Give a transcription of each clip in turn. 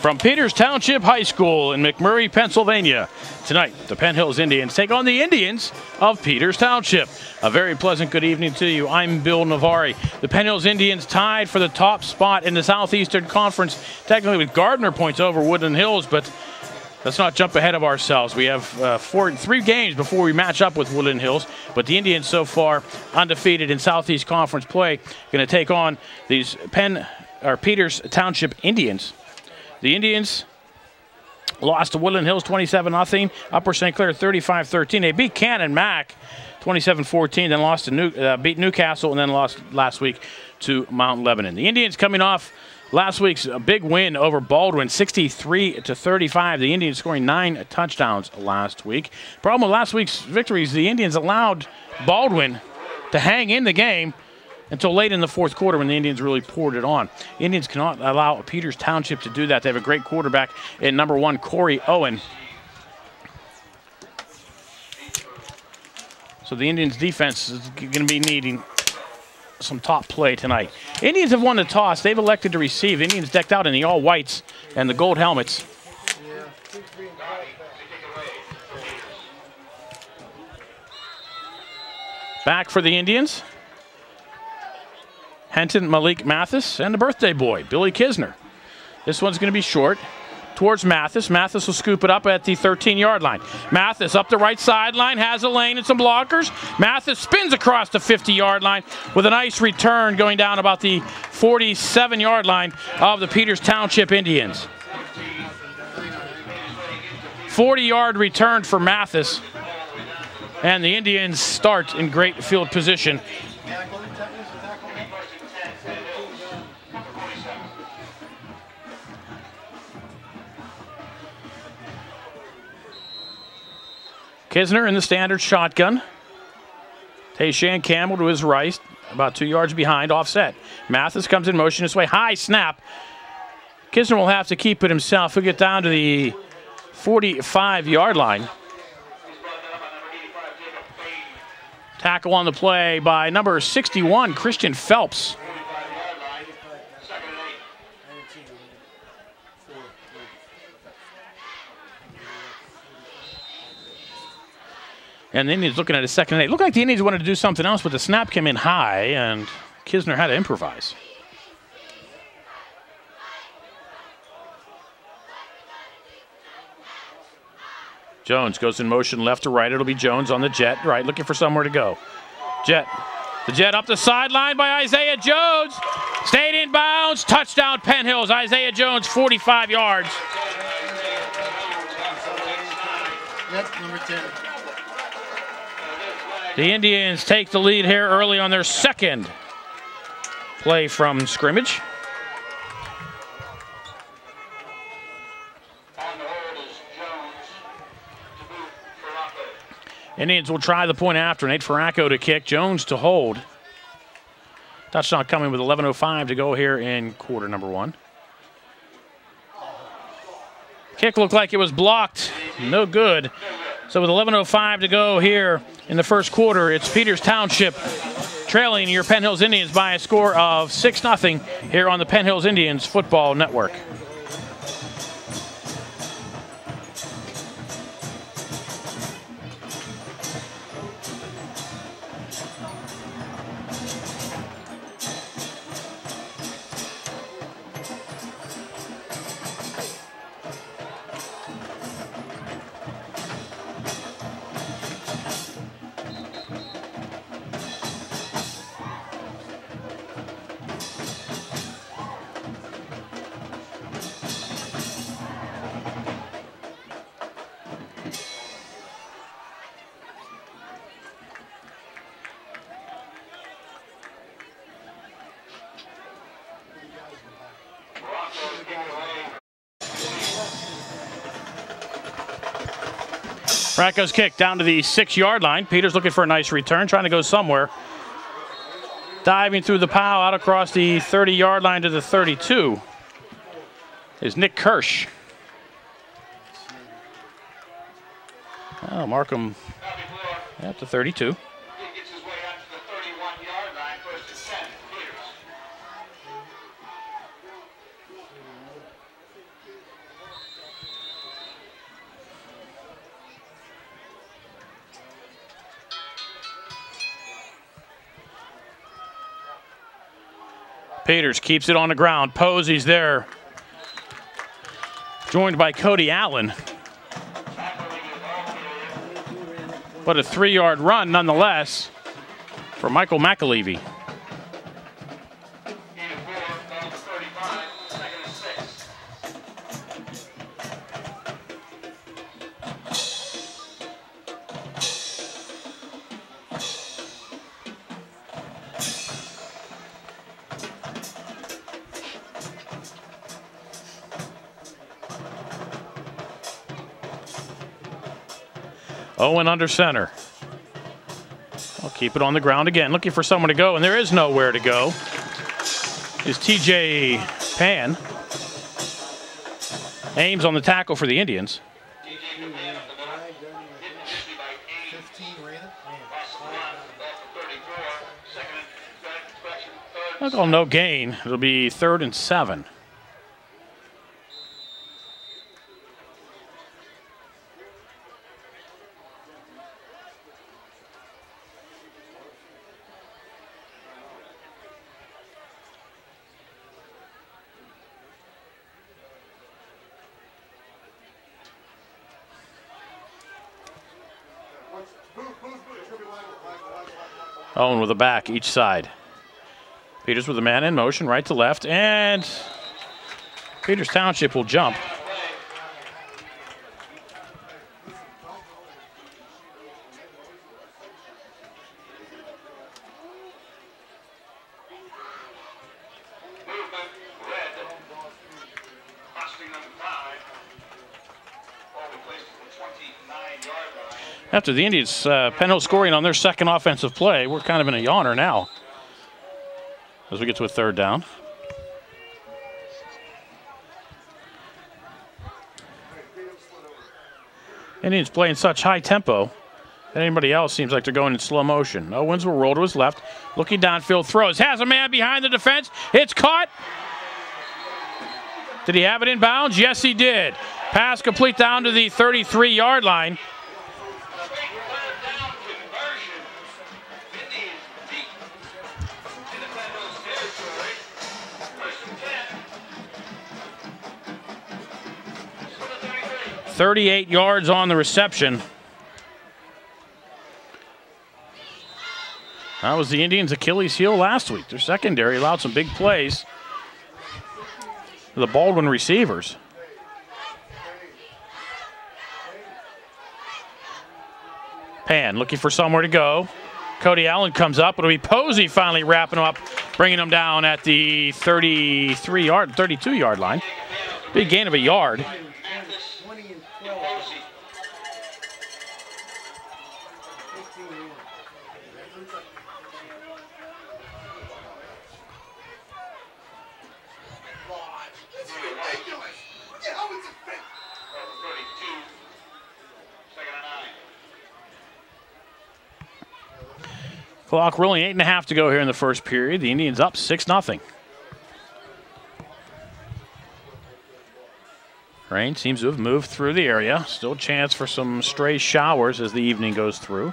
from Peters Township High School in McMurray, Pennsylvania. Tonight, the Penn Hills Indians take on the Indians of Peters Township. A very pleasant good evening to you. I'm Bill Navari. The Penn Hills Indians tied for the top spot in the Southeastern Conference, technically with Gardner points over Woodland Hills, but let's not jump ahead of ourselves. We have uh, four, three games before we match up with Woodland Hills, but the Indians so far undefeated in Southeast Conference play, going to take on these Penn or Peters Township Indians. The Indians lost to Woodland Hills 27 0. Upper St. Clair 35 13. They beat Canon-Mac 27 14, then lost to New, uh, beat New Castle, and then lost last week to Mount Lebanon. The Indians coming off last week's big win over Baldwin 63 to 35. The Indians scoring nine touchdowns last week. Problem with last week's victories, the Indians allowed Baldwin to hang in the game until late in the fourth quarter when the Indians really poured it on. Indians cannot allow Peters Township to do that. They have a great quarterback in number one, Corey Owen. So the Indians defense is going to be needing some top play tonight. Indians have won the toss. They've elected to receive. Indians decked out in the all whites and the gold helmets. Back for the Indians. Henton Malik Mathis and the birthday boy, Billy Kisner. This one's going to be short towards Mathis. Mathis will scoop it up at the 13 yard line. Mathis up the right sideline, has a lane and some blockers. Mathis spins across the 50 yard line with a nice return going down about the 47 yard line of the Peters Township Indians. 40 yard return for Mathis. And the Indians start in great field position Kisner in the standard shotgun. Tayshan Campbell to his right, about two yards behind, offset. Mathis comes in motion this way. High snap. Kisner will have to keep it himself. He'll get down to the 45 yard line. Tackle on the play by number 61, Christian Phelps. And the Indians looking at a second and eight. Looked like the Indians wanted to do something else, but the snap came in high, and Kisner had to improvise. Jones goes in motion left to right. It'll be Jones on the jet, right, looking for somewhere to go. Jet. The jet up the sideline by Isaiah Jones. Stayed in bounds. Touchdown, Penn Hills. Isaiah Jones, 45 yards. Yep, number 10. The Indians take the lead here early on their second play from scrimmage. Indians will try the point after. Nate Farraco to kick, Jones to hold. Touchdown coming with 11.05 to go here in quarter number one. Kick looked like it was blocked. No good. So with 11.05 to go here in the first quarter, it's Peters Township trailing your Penn Hills Indians by a score of 6 0 here on the Penn Hills Indians Football Network. Racco's kick down to the six yard line. Peters looking for a nice return, trying to go somewhere. Diving through the pile out across the 30 yard line to the 32 is Nick Kirsch. Oh, Markham at the 32. Peters keeps it on the ground. Posey's there. Joined by Cody Allen. But a three yard run nonetheless for Michael McAlevey. Owen under center. I'll keep it on the ground again, looking for someone to go, and there is nowhere to go. Is TJ Pan. Ames on the tackle for the Indians. Call no gain. It'll be third and seven. Owen with a back each side. Peters with a man in motion, right to left, and Peters Township will jump. After the Indians, uh, Penn scoring on their second offensive play, we're kind of in a yawner now as we get to a third down. Indians playing such high tempo that anybody else seems like they're going in slow motion. Owens will roll to his left, looking downfield, throws, has a man behind the defense. It's caught. Did he have it in bounds? Yes, he did. Pass complete down to the 33 yard line. Thirty-eight yards on the reception. That was the Indians' Achilles heel last week. Their secondary allowed some big plays. To the Baldwin receivers. Pan looking for somewhere to go. Cody Allen comes up. It'll be Posey finally wrapping him up, bringing him down at the 33 yard, 32 yard line. Big gain of a yard. Clock rolling eight and a half to go here in the first period. The Indians up six nothing. Rain seems to have moved through the area. Still chance for some stray showers as the evening goes through.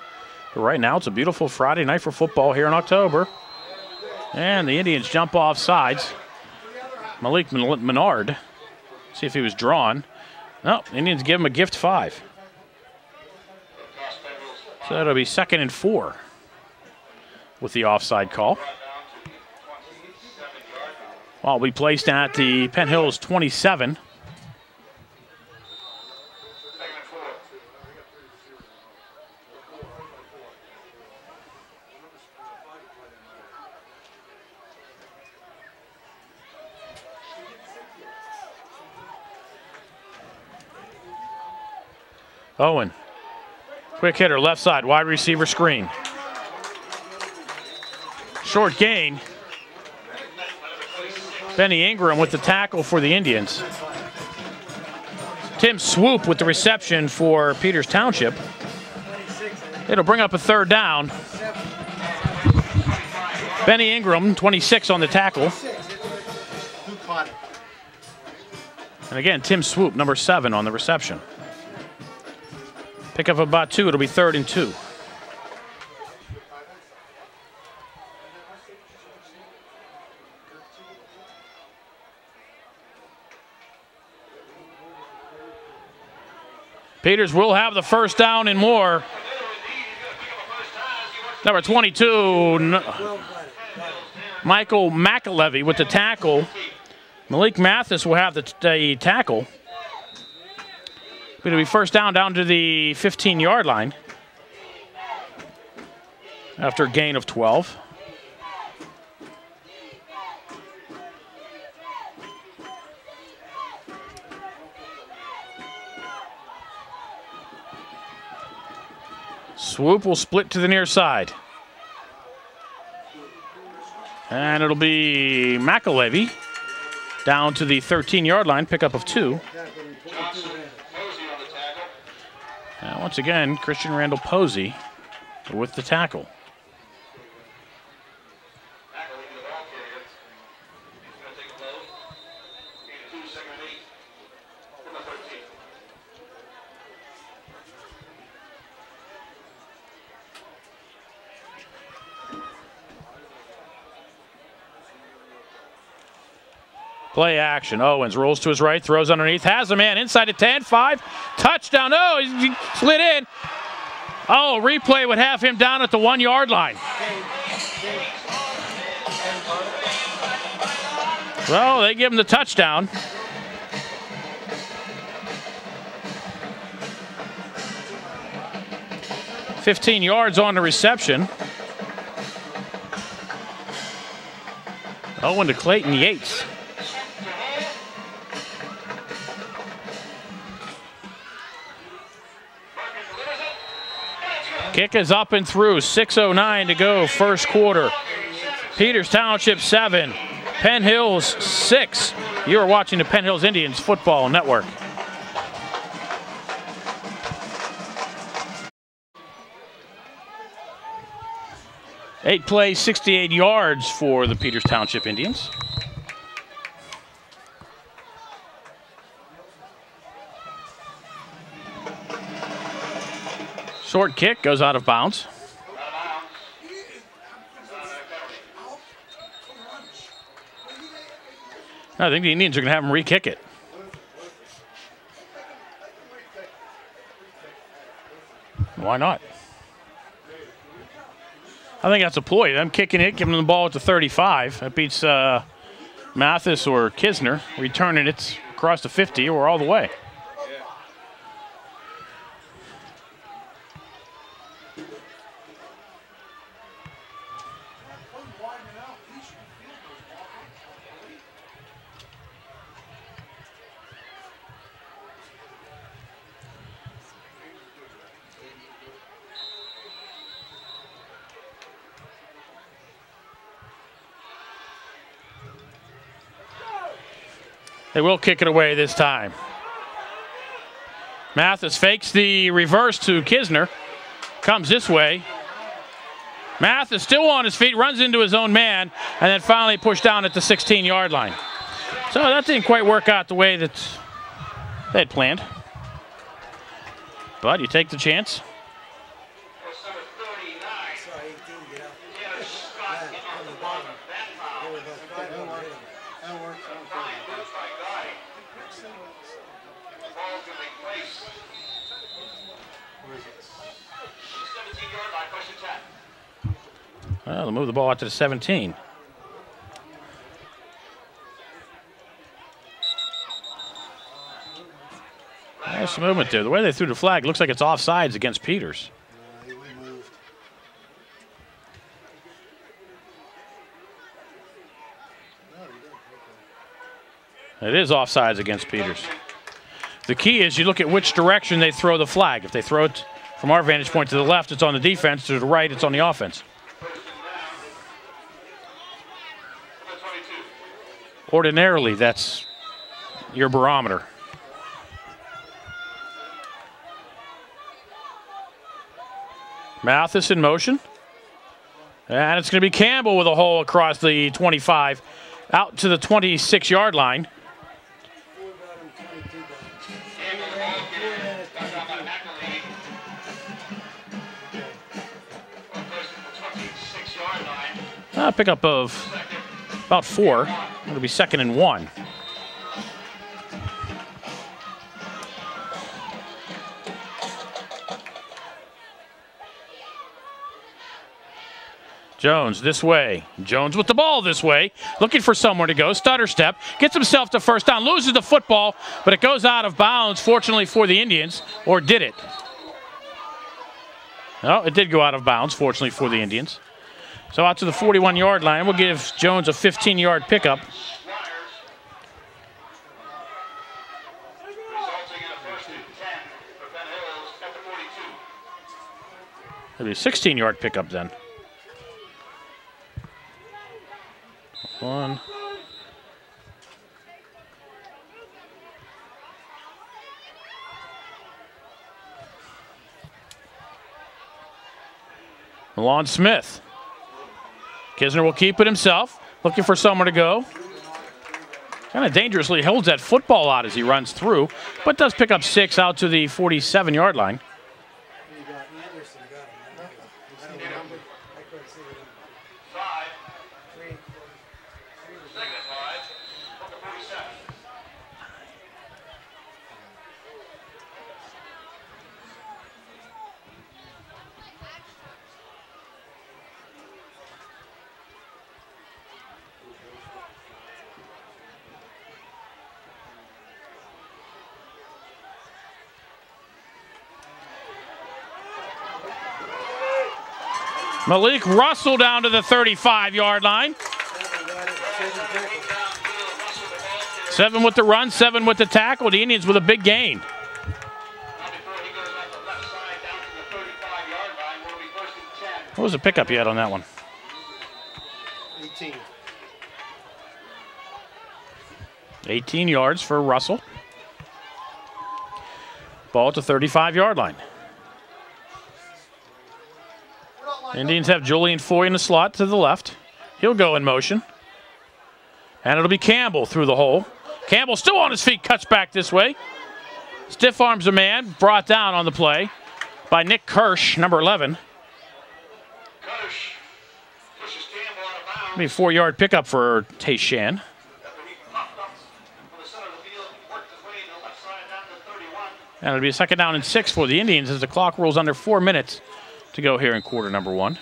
But right now it's a beautiful Friday night for football here in October. And the Indians jump off sides. Malik Menard. See if he was drawn. No, Indians give him a gift five. So that'll be second and four with the offside call. Well, we placed at the Penn Hills 27. Owen. Quick hitter, left side, wide receiver screen. Short gain. Benny Ingram with the tackle for the Indians. Tim Swoop with the reception for Peters Township. It'll bring up a third down. Benny Ingram, 26 on the tackle. And again, Tim Swoop, number seven on the reception. Pick up about two. It'll be third and two. Peters will have the first down and more. Number 22, Michael McAlevey with the tackle. Malik Mathis will have the, the tackle. It'll be first down down to the 15 yard line after a gain of 12. Swoop will split to the near side. And it'll be McAlevey down to the 13 yard line, pickup of two. And once again, Christian Randall Posey with the tackle. Play action. Owens rolls to his right, throws underneath, has a man inside at 10, 5, touchdown. Oh, he slid in. Oh, replay would have him down at the one yard line. Well, they give him the touchdown. Fifteen yards on the reception. Owen to Clayton Yates. Kick is up and through. 6.09 to go, first quarter. Peters Township 7, Penn Hills 6. You are watching the Penn Hills Indians Football Network. Eight plays, 68 yards for the Peters Township Indians. Short kick goes out of bounds. I think the Indians are going to have him re-kick it. Why not? I think that's a ploy. Them kicking it, giving them the ball at the 35. That beats uh, Mathis or Kisner. Returning it across the 50 or all the way. They will kick it away this time. Mathis fakes the reverse to Kisner. Comes this way. Mathis still on his feet, runs into his own man, and then finally pushed down at the 16 yard line. So that didn't quite work out the way that they had planned. But you take the chance. Well, they'll move the ball out to the 17. Nice movement there. The way they threw the flag looks like it's offsides against Peters. It is offsides against Peters. The key is you look at which direction they throw the flag. If they throw it from our vantage point to the left, it's on the defense. To the right, it's on the offense. Ordinarily, that's your barometer. Mathis in motion. And it's going to be Campbell with a hole across the 25 out to the 26 yard line. A pickup of about four. It'll be second and one. Jones this way. Jones with the ball this way. Looking for somewhere to go. Stutter step. Gets himself to first down. Loses the football, but it goes out of bounds, fortunately for the Indians, or did it? No, it did go out of bounds, fortunately for the Indians. So out to the 41 yard line. We'll give Jones a 15 yard pickup. It'll be a 16 yard pickup then. One. Milan Smith. Kisner will keep it himself, looking for somewhere to go. Kind of dangerously holds that football out as he runs through, but does pick up six out to the 47 yard line. Malik Russell down to the 35 yard line. Seven with the run, seven with the tackle. The Indians with a big gain. What was the pickup you had on that one? 18. 18 yards for Russell. Ball to 35 yard line. Indians have Julian Foy in the slot to the left. He'll go in motion. And it'll be Campbell through the hole. Campbell still on his feet, cuts back this way. Stiff arms a man, brought down on the play by Nick Kirsch, number 11. Maybe four yard pickup for Tayshan. And it'll be a second down and six for the Indians as the clock rolls under four minutes to go here in quarter number one.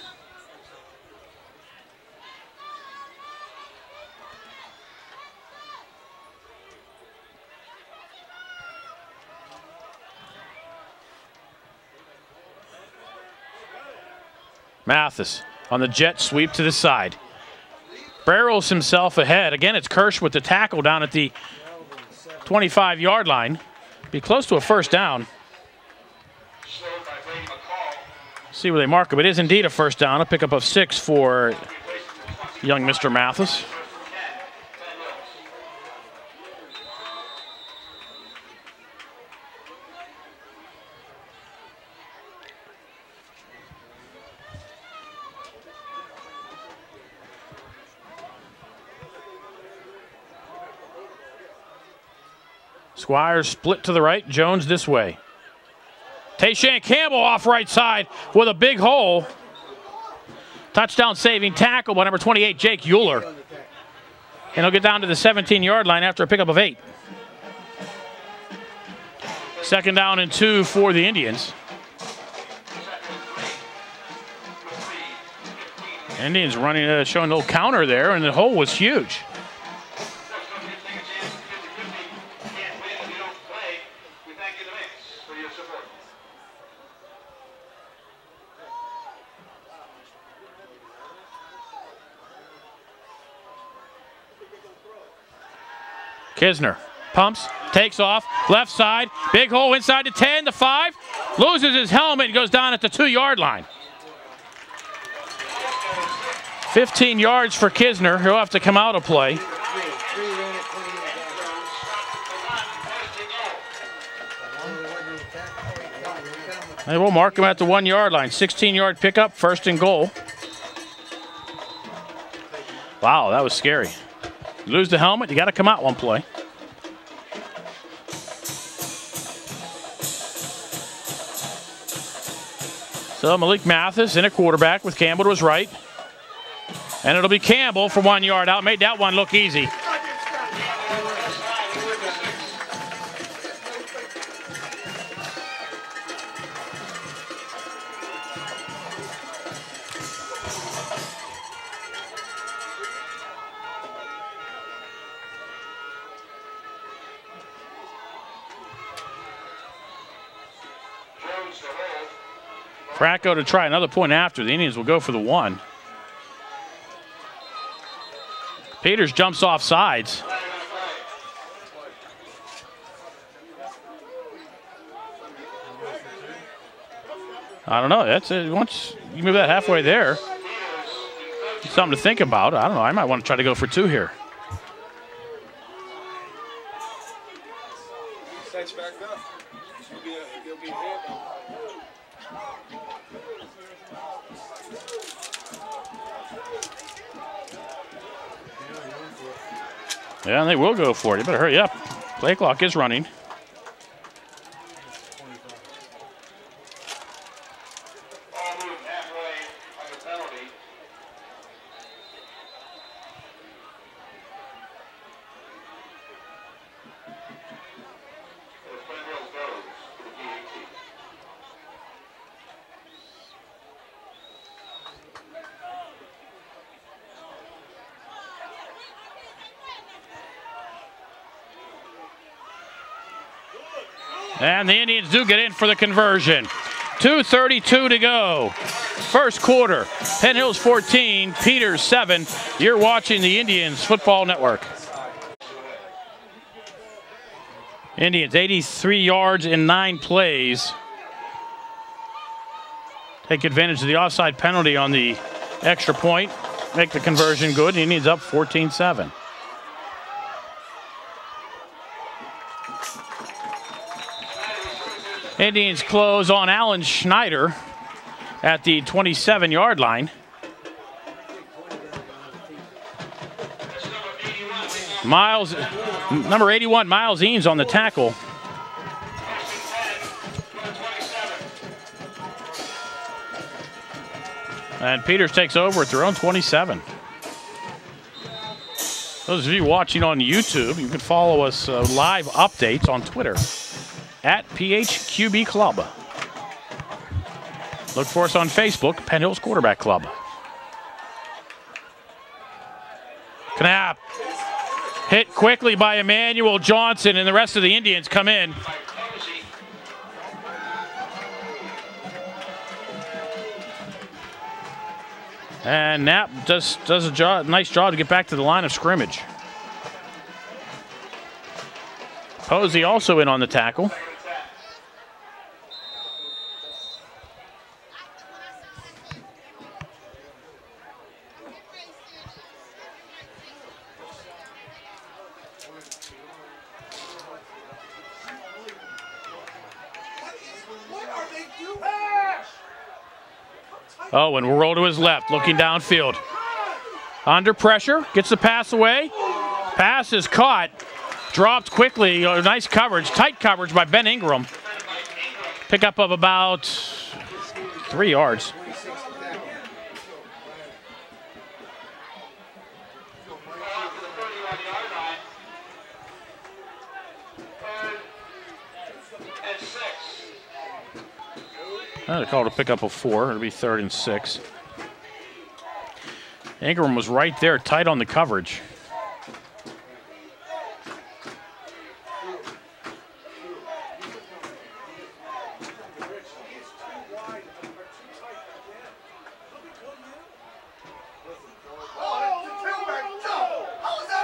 Mathis on the jet sweep to the side. Barrels himself ahead. Again, it's Kirsch with the tackle down at the 25 yard line. Be close to a first down. See where they mark him. It is indeed a first down, a pickup of six for young Mr. Mathis. Squires split to the right, Jones this way. Tayshan Campbell off right side with a big hole. Touchdown saving tackle by number 28, Jake Euler. And he'll get down to the 17 yard line after a pickup of eight. Second down and two for the Indians. Indians running, uh, showing a little counter there, and the hole was huge. Kisner pumps, takes off, left side, big hole inside the 10, the 5, loses his helmet goes down at the two yard line. 15 yards for Kisner. He'll have to come out of play. They will mark him at the one yard line. 16 yard pickup, first and goal. Wow, that was scary. Lose the helmet, you got to come out one play. So Malik Mathis in a quarterback with Campbell to his right. And it'll be Campbell for one yard out. Made that one look easy. Fracco to try another point after. The Indians will go for the one. Peters jumps off sides. I don't know. That's it. Once you move that halfway there, something to think about. I don't know. I might want to try to go for two here. back up. You'll be, you'll be Yeah, and they will go for it. You better hurry up. Play clock is running. And the Indians do get in for the conversion. 2.32 to go. First quarter. Penn Hills 14, Peters 7. You're watching the Indians Football Network. Indians 83 yards in nine plays. Take advantage of the offside penalty on the extra point. Make the conversion good. Indians up 14 7. Indians close on Alan Schneider at the 27 yard line. Miles, number 81, Miles Eames on the tackle. And Peters takes over at their own 27. Those of you watching on YouTube, you can follow us uh, live updates on Twitter at PHQB Club. Look for us on Facebook, Penn Hills Quarterback Club. Knapp hit quickly by Emmanuel Johnson, and the rest of the Indians come in. And Knapp does, does a nice job to get back to the line of scrimmage. Posey also in on the tackle. Oh, Owen will roll to his left, looking downfield. Under pressure, gets the pass away. Pass is caught, dropped quickly. nice coverage, tight coverage by Ben Ingram. Pickup of about three yards. I called a pickup of four. It'll be third and six. Ingram was right there, tight on the coverage.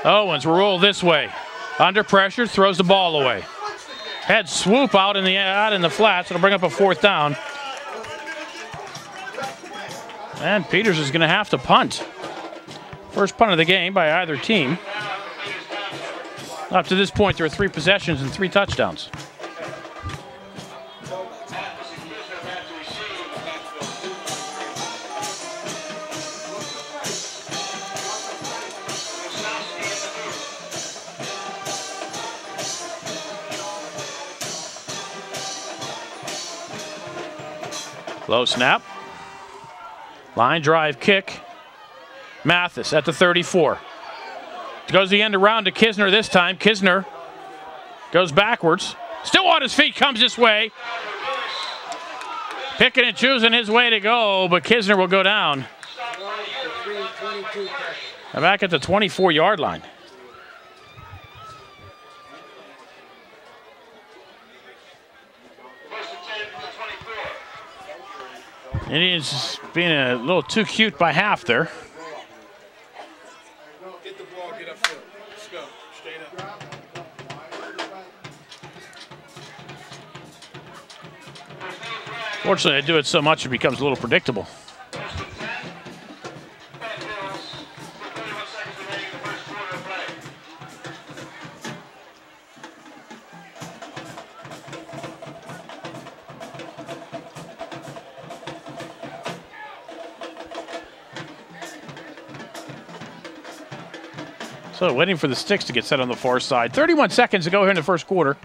Owens roll this way. Under pressure, throws the ball away. Head swoop out in the out in the flats. It'll bring up a fourth down. And Peters is going to have to punt. First punt of the game by either team. Up to this point, there are three possessions and three touchdowns. Low snap. Line drive kick. Mathis at the 34. Goes the end around to Kisner this time. Kisner goes backwards. Still on his feet, comes this way. Picking and choosing his way to go, but Kisner will go down. Back at the 24 yard line. Indians being a little too cute by half there. Fortunately, I do it so much it becomes a little predictable. So waiting for the sticks to get set on the far side. 31 seconds to go here in the first quarter.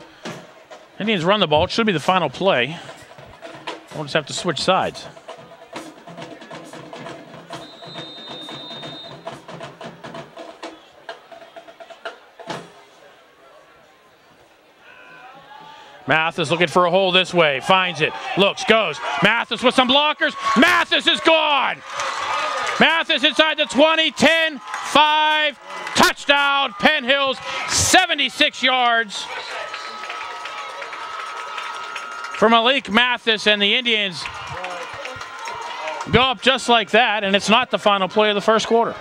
Indians run the ball. It should be the final play. We'll just have to switch sides. Mathis looking for a hole this way. Finds it. Looks, goes. Mathis with some blockers. Mathis is gone. Mathis inside the 20, 10, 5. Touchdown, Penn Hills, 76 yards. For Malik Mathis and the Indians go up just like that, and it's not the final play of the first quarter.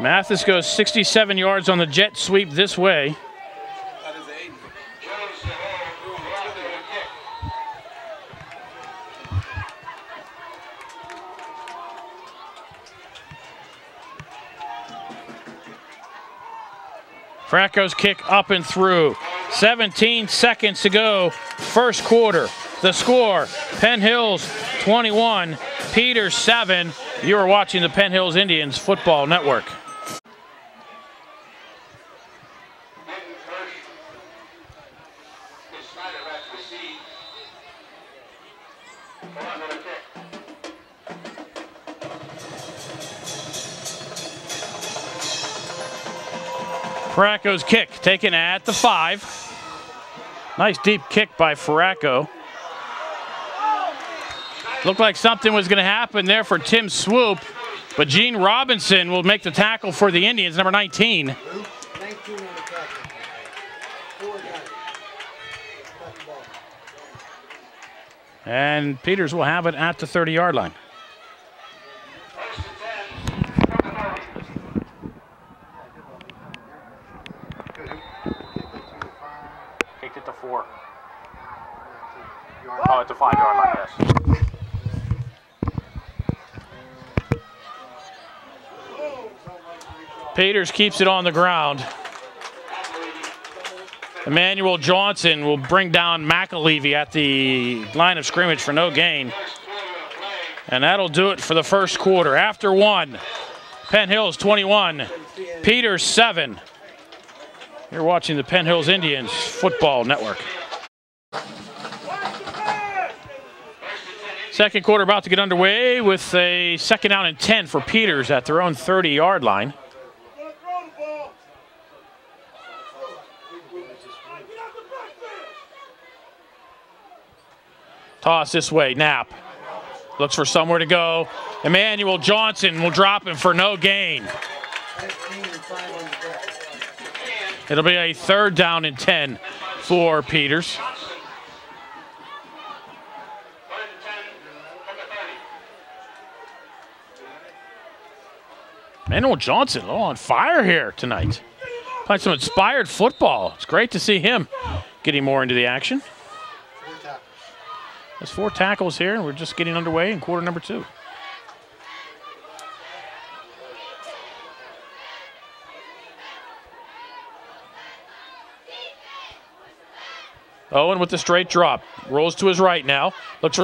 Mathis goes 67 yards on the jet sweep this way. Fracco's kick up and through. 17 seconds to go, first quarter. The score Penn Hills 21, Peters 7. You are watching the Penn Hills Indians Football Network. Farraco's kick taken at the five. Nice deep kick by Farraco. Looked like something was going to happen there for Tim Swoop, but Gene Robinson will make the tackle for the Indians, number 19. 19 on the tackle. Four guys. Got the ball. And Peters will have it at the 30 yard line. Kicked it to four. Oh, it's a five yard line, yes. Peters keeps it on the ground. Emmanuel Johnson will bring down McAlevey at the line of scrimmage for no gain. And that'll do it for the first quarter. After one, Penn Hills 21, Peters 7. You're watching the Penn Hills Indians Football Network. Second quarter about to get underway with a second down and 10 for Peters at their own 30 yard line. Toss this way, Knapp. Looks for somewhere to go. Emmanuel Johnson will drop him for no gain. 19 and 5 on the tackle. It'll be a third down and 10 for Peters. Emmanuel Johnson oh, on fire here tonight. Playing some inspired football. It's great to see him getting more into the action. There's four tackles here, and we're just getting underway in quarter number two. Owen with the straight drop. Rolls to his right now. Looks